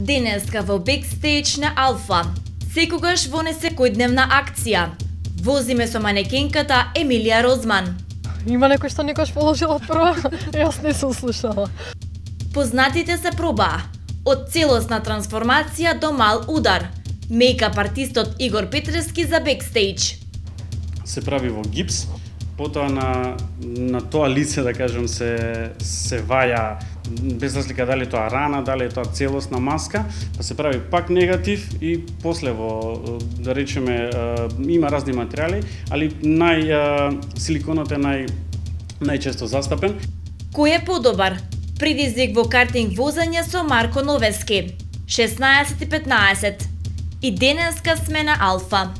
Денеска во бекстејдж на Алфа. Секогаш во несекојдневна акција. Возиме со манекенката Емилија Розман. Има некој што никош положила прва, јас не сум слушала. Познатите се пробаа. Од целосна трансформација до мал удар. Мейкап артистот Игор Петрески за бекстејдж. Се прави во гипс, потоа на, на тоа лице, да кажем, се, се ваја без разлика дали тоа рана, дали тоа целосна маска, па се прави пак негатив и после во, да речеме, има разни материјали, али нај, силиконот е нај, најчесто застапен. Кој е подобар? Предизвик во картинг возање со Марко Новески. 16.15. И денеска сме на Алфа.